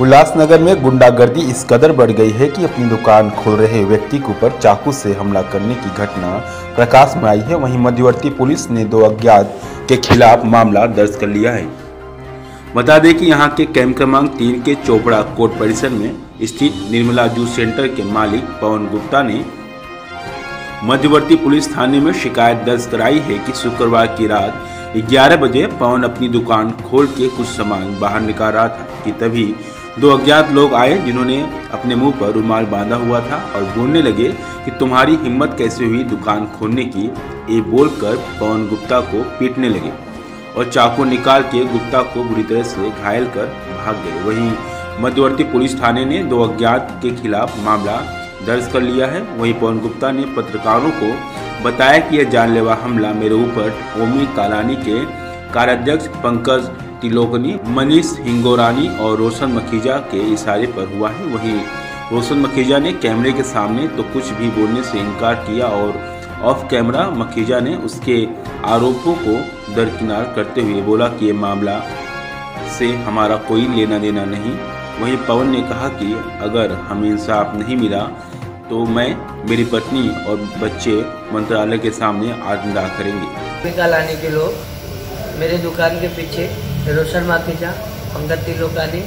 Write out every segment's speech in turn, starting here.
उल्लासनगर में गुंडागर्दी इस कदर बढ़ गई है कि अपनी दुकान खोल रहे व्यक्ति के ऊपर चाकू से हमला करने की घटना प्रकाश में आई है। वहीं मध्यवर्ती पुलिस ने दो अज्ञात के खिलाफ मामला दर्ज कर लिया है। बता दें कि यहाँ के कैंप क्रमांक तीन के चोपड़ा कोर्ट परिसर में स्थित निर्मला जूस सेंटर के मालिक पवन गुप्ता ने मध्यवर्ती पुलिस थाने में शिकायत दर्ज कराई है कि शुक्रवार की रात 11 बजे पवन अपनी दुकान खोल के कुछ सामान बाहर निकाल रहा था कि तभी दो अज्ञात लोग आए जिन्होंने अपने मुँह पर रुमाल बांधा हुआ था और बोलने लगे कि तुम्हारी हिम्मत कैसे हुई दुकान खोलने की? ये बोलकर पवन गुप्ता को पीटने लगे और चाकू निकाल के गुप्ता को बुरी तरह से घायल कर भाग गए। वहीं मध्यवर्ती पुलिस थाने ने दो अज्ञात के खिलाफ मामला दर्ज कर लिया है। वहीं पवन गुप्ता ने पत्रकारों को बताया कि यह जानलेवा हमला मेरे ऊपर ओमी कालानी के कार्याध्यक्ष पंकज तिलोकनी, मनीष हिंगोरानी और रोशन मखीजा के इशारे पर हुआ है। वहीं रोशन मखीजा ने कैमरे के सामने तो कुछ भी बोलने से इनकार किया और ऑफ़ कैमरा मखीजा ने उसके आरोपों को दरकिनार करते हुए बोला कि ये मामला से हमारा कोई लेना देना नहीं। वहीं पवन ने कहा कि अगर हमें इंसाफ नहीं मिला तो मैं, मेरी पत्नी और बच्चे मंत्रालय के सामने आत्मदाह करेंगे। आने के लोग मेरे दुकान के पीछे रोशन माखीजा पंकज तिलोकानी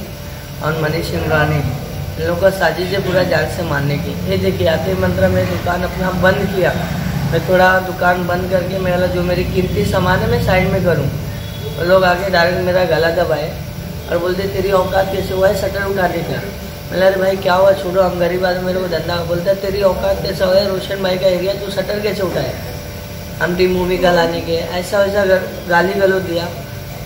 और मनीष सिंगरानी इन लोगों का साजिश है पूरा जान से मारने की। ये देखिए, आते मंत्र में दुकान अपना बंद किया। मैं थोड़ा दुकान बंद करके मेरा जो मेरी कीमती सामान है, मैं साइड में करूँ। और लोग आके डायरेक्ट मेरा गला दबाए और बोलते, तेरी औकात कैसे हुआ है? शटर उठाने का। मैंने अरे भाई, क्या हुआ? छोड़ो, हम गरीब आदमी, मेरे को धंधा बोलते, तेरी औकात कैसे हुआ है? रोशन भाई का एरिया तू शटर कैसे उठाए हम टी मूवी का लाने के ऐसा वैसा गाली गलो दिया।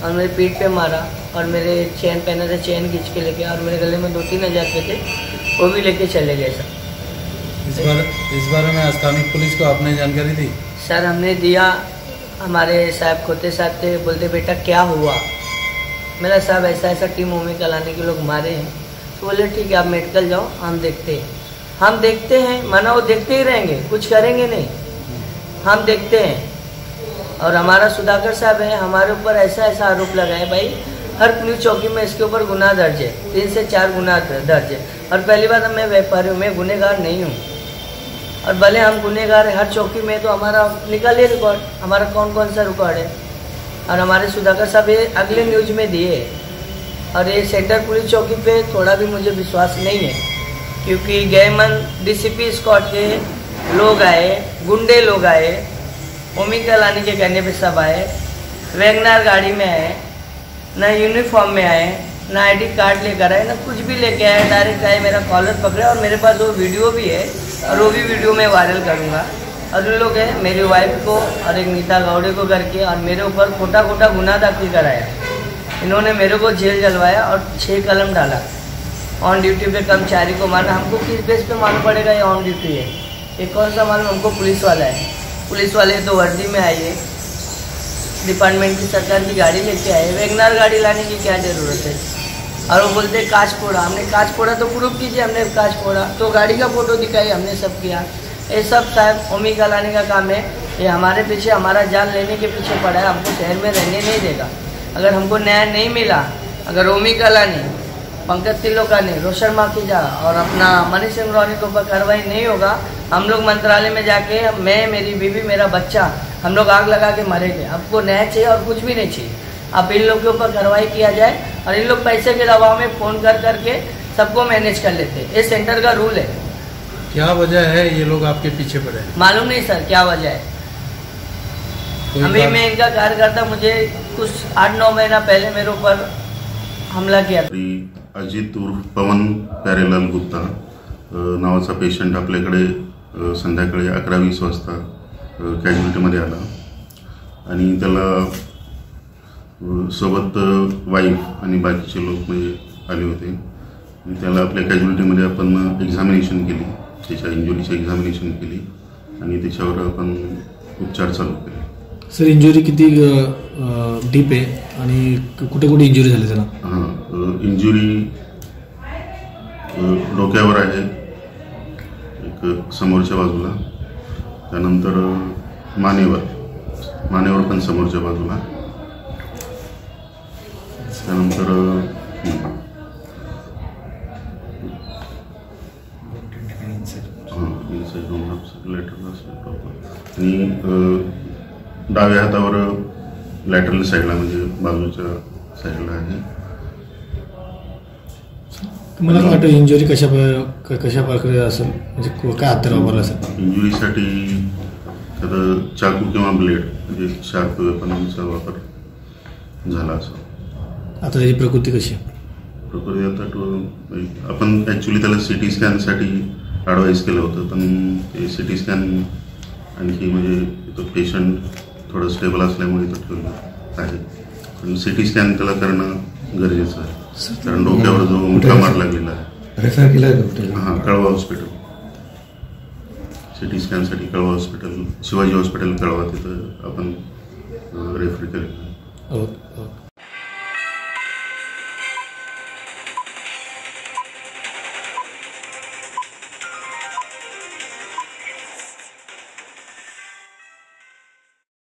और मेरे पीठ पे मारा और मेरे चैन पहने थे चैन खींच के लेके और मेरे गले में दो तीन हज़ार रुपये थे वो भी लेके चले गए सर। इस बार इस बारे में स्थानीय पुलिस को आपने जानकारी दी? सर हमने दिया हमारे साहब खोते साहब थे बोलते बेटा क्या हुआ? मेरा साहब ऐसा ऐसा टीम ओमी लाने के लोग मारे हैं। तो बोले ठीक है आप मेडिकल जाओ हम देखते हैं। हम देखते हैं माना वो देखते ही रहेंगे कुछ करेंगे नहीं। हम देखते हैं। और हमारा सुधाकर साहब है, हमारे ऊपर ऐसा ऐसा आरोप लगाए, भाई, हर पुलिस चौकी में इसके ऊपर गुना दर्ज है, तीन से चार गुना दर्ज है। और पहली बात, मैं व्यापारी हूँ, मैं गुनेगार नहीं हूँ। और भले हम गुनेगार हैं, हर चौकी में तो हमारा निकालिए रिकॉर्ड हमारा कौन कौन सा रिकॉर्ड है? और हमारे सुधाकर साहब ये अगले न्यूज़ में दिए और ये सेंटर पुलिस चौकी पे थोड़ा भी मुझे विश्वास नहीं है, क्योंकि गैमन डीसीपी स्कॉट के लोग आए, गुंडे लोग आए ओमी कलानी के कहने पे सब आए। वैगनार गाड़ी में आए, ना यूनिफॉर्म में आए, ना आईडी कार्ड लेकर आए, ना कुछ भी लेके आए डायरेक्ट आए, मेरा कॉलर पकड़े और मेरे पास वो वीडियो भी है और वो भी वीडियो मैं वायरल करूँगा। और लोग हैं, मेरी वाइफ को और एक नीता गौड़े को करके और मेरे ऊपर खोटा खोटा गुना दाखिल कराया। इन्होंने मेरे को जेल जलवाया और छः कलम डाला। ऑन ड्यूटी पे कर्मचारी को मारना हमको किस बेस पे मालूम पड़ेगा ये ऑन ड्यूटी है? ये कौन सा मालूम हमको पुलिस वाला है। पुलिस वाले तो वर्दी में आइए डिपार्टमेंट की सरकार की गाड़ी लेके आए वेगनार गाड़ी लाने की क्या ज़रूरत है? और वो बोलते कांच फोड़ा। हमने कांच फोड़ा तो प्रूफ कीजिए, हमने कांच फोड़ा। तो गाड़ी का फ़ोटो दिखाई, हमने सब किया। ये सब शायद ओमी का लाने का काम है। ये हमारे पीछे, हमारा जान लेने के पीछे पड़ा है। हमको शहर में रहने नहीं देगा। अगर हमको न्याय नहीं मिला, अगर ओमी कलानी पंकज तिलोकानी रोशन माखीजा और अपना मनीष सिंह रौनी के ऊपर कार्रवाई नहीं होगा। हम लोग मंत्रालय में जाके मैं मेरी बीवी मेरा बच्चा हम लोग आग लगा के मरेंगे। हमको न्याय चाहिए और कुछ भी नहीं चाहिए। अब इन लोग के ऊपर कार्रवाई किया जाए और इन लोग पैसे के दबाव में फ़ोन कर करके सबको मैनेज कर लेते हैं। ये सेंटर का रूल है। क्या वजह है ये लोग आपके पीछे पड़े हैं? मालूम नहीं सर क्या वजह है? अभी मैं इनका कार्यकर्ता मुझे कुछ आठ नौ महीना पहले मेरे ऊपर हमला किया अजित उर्फ पवन प्यारेलाल गुप्ता नावाचा पेशंट आपल्याकडे संध्याकाळी अकरा वीस वाजता कॅज्युलिटीमध्ये आला. आणि त्याला सोबत वाईफ आणि बाकीचे लोक म्हणजे आले होते. आणि त्याला आपल्या कॅज्युलिटीमध्ये आपण एक्झामिनेशन केली. त्याच्या इंजुरीची एक्झामिनेशन केली. आणि त्याच्यावर आपण उपचार चालू केले. सर इंजुरी किती डीप आहे आणि कुठे कुठे इंजुरी झाली त्याला इंजुरी डोक्यावर आहे. एक समोरच्या बाजूला. त्यानंतर मानेवर. मानेवर पण समोरच्या बाजूला. त्यानंतर आणि डाव्या हातावर लॅटरल साईडला म्हणजे बाजूच्या साईडला आहे. मला काय वाटतं इंजुरी कशा प- कशा प्रकारे असेल म्हणजे को- काय हत्यार वापरलं असेल? इंजुरीसाठी तर चाकू किंवा ब्लेड म्हणजे शार्प वेपनांचा वापर झाला असा आता त्याची प्रकृती कशी आहे? प्रकृती आता तो आपण ॲक्च्युली त्याला सी टी स्कॅनसाठी ॲडवाईस केलं होतं पण ते सी टी स्कॅन आणखी म्हणजे तो पेशंट थोडं स्टेबल असल्यामुळे तो ठेवलं आहे. पण सी टी स्कॅन त्याला करणं गरजेचं आहे. कारण डोक्यावर जो मुठा मार लागलेला आहे. रेफर केलं आहे डॉक्टर हां कळवा हॉस्पिटल सी टी स्कॅनसाठी कळवा हॉस्पिटल शिवाजी हॉस्पिटल कळवा तिथं आपण रेफर केलेलं आहे. Okay okay